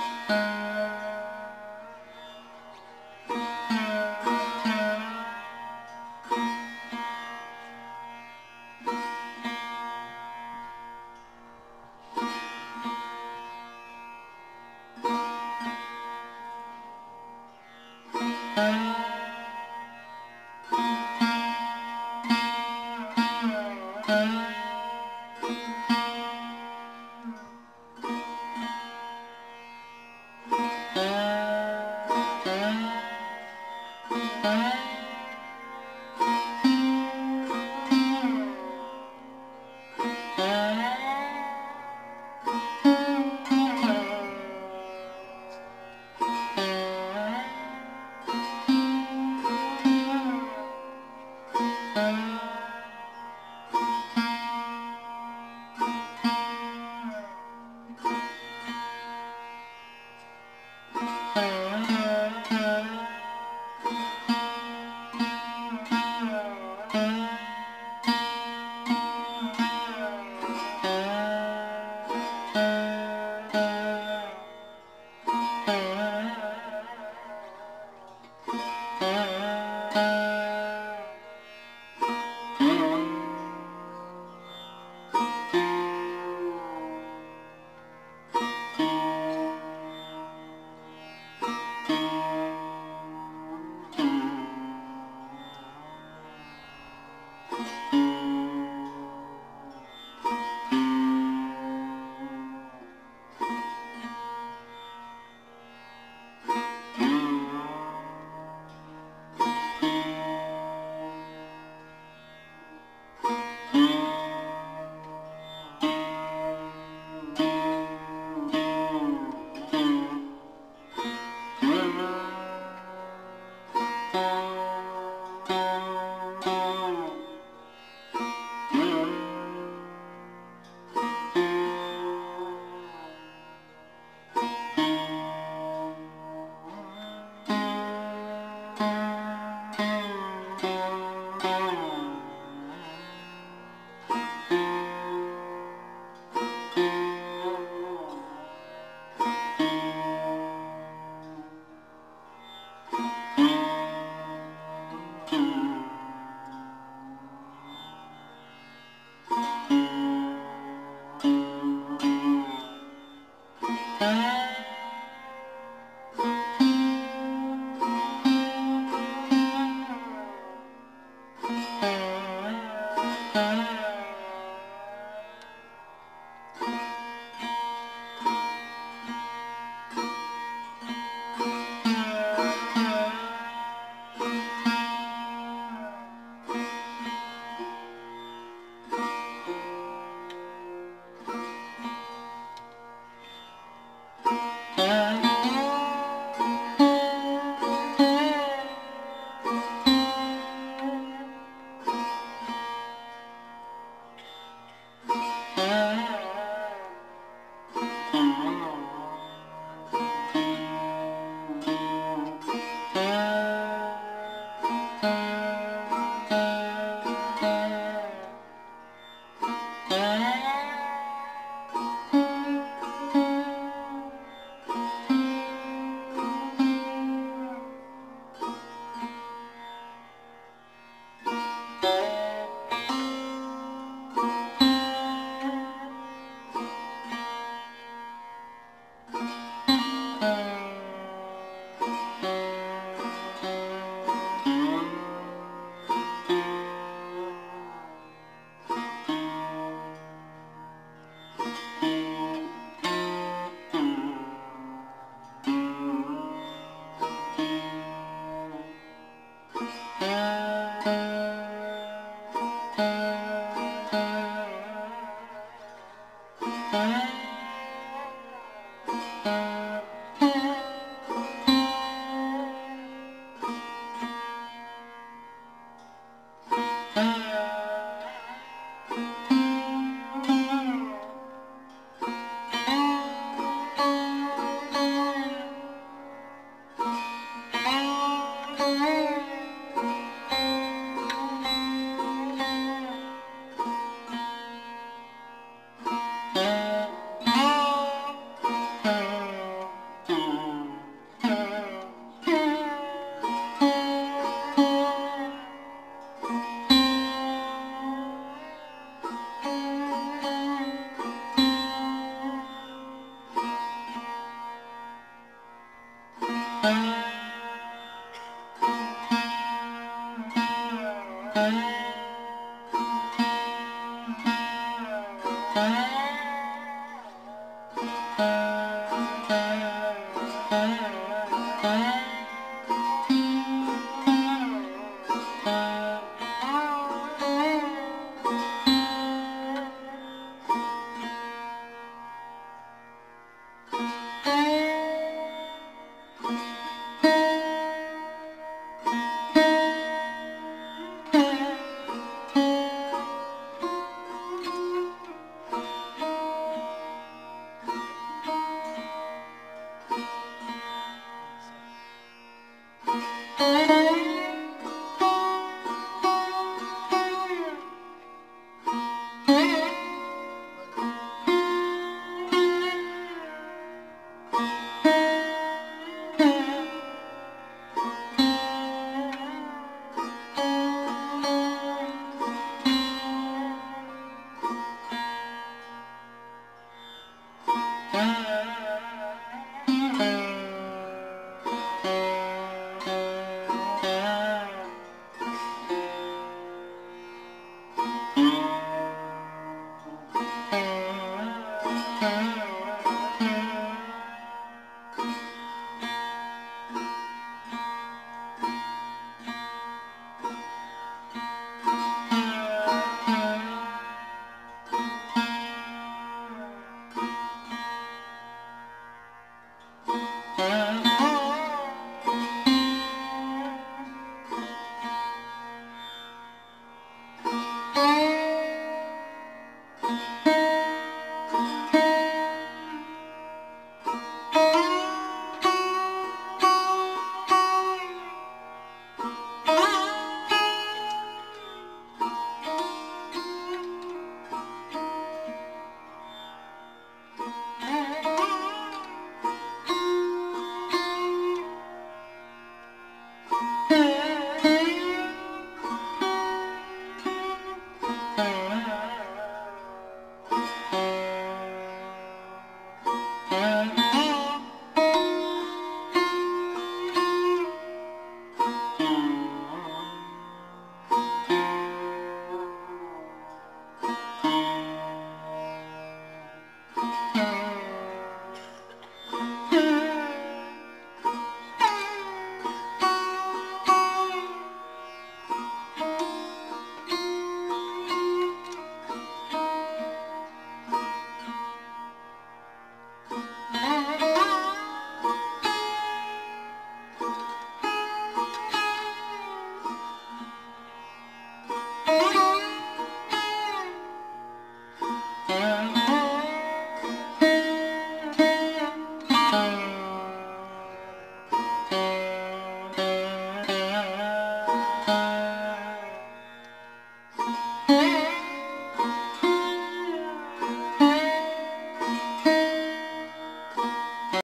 Música